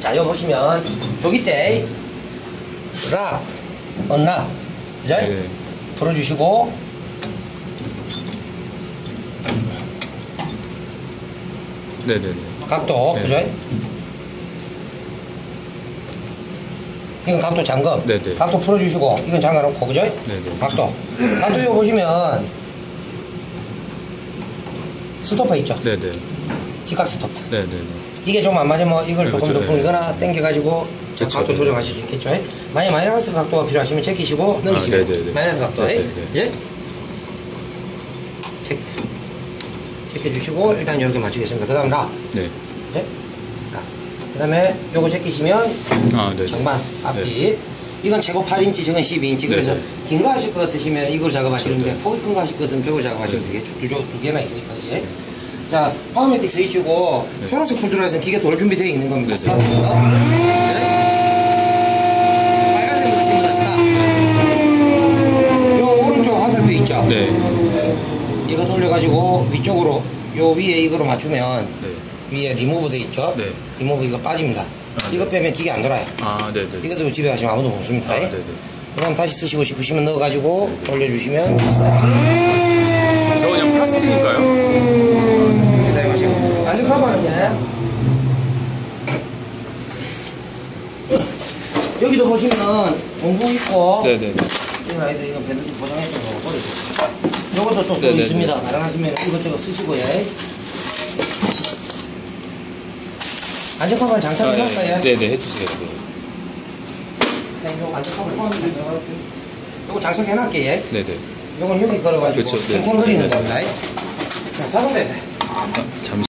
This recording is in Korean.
자, 여기 보시면 조기대 락, 언락, 그죠? 네. 풀어주시고 네네네. 각도, 네. 그죠? 이건 각도 잠금. 네네. 각도 풀어주시고 이건 잠가놓고, 그죠? 네네. 각도. 각도 이거 보시면 스토퍼 있죠? 네네. 직각 스토퍼. 네네네. 이게 좀 안 맞으면 이걸 네, 조금 그렇죠. 더 풀거나 당겨가지고 저 그렇죠. 각도 네. 조정하실 수 있겠죠? 만약 마이너스 각도가 필요하시면 제끼시고 넘기시면 아, 네네네. 마이너스 각도 네네네. 예? 체크 제껴주시고 일단 이렇게 맞추겠습니다 그 다음 lock 네. 예? 그 다음에 요거 제끼시면 아, 네. 정반 앞뒤 이건 최고 8인치 저건 12인치 그래서. 긴 거 하실 것 같으시면 이걸 작업하시는데. 폭이 큰 거 하실 것 같으면 저걸 작업하시면 네. 되겠죠 두, 조- 두 개나 있으니까 이제 자 파워매틱 스위치고 네. 초록색 불 들어와서 기계 돌 준비되어 있는 겁니다 네. 스타트 네. 빨간색 누르시면 스타트 요 오른쪽 화살표 있죠 네. 이거 돌려가지고 위쪽으로 요 위에 이거로 맞추면 네. 위에 리무브 돼 있죠 네. 리무브 이거 빠집니다 네. 이거 빼면 기계 안 돌아요 아, 네 네. 이것도 집에 가시면 아무도 못 씁니다 아, 네 네. 그 다음 다시 쓰시고 싶으시면 넣어가지고 돌려주시면 스타트 저 그냥 플라스틱인가요? 이렇게 사용하시고 완전 커버는 게 여기도 보시면 공부 있고 네네. 이건 아이들 이거 배들 보장했던 거 버리고 요것도 네네네. 있습니다 가능하시면 이것저것 쓰시고요 안전 커버는 장착해 놓을까요? 네네, 해주세요. 네. 네, 요거 안전 커버 포함이 요거 장착해 놨게요 네네. 요건 여기 걸어가지고 네. 탱탱거리는 네. 겁니다 자, 잡으면 돼 잠시.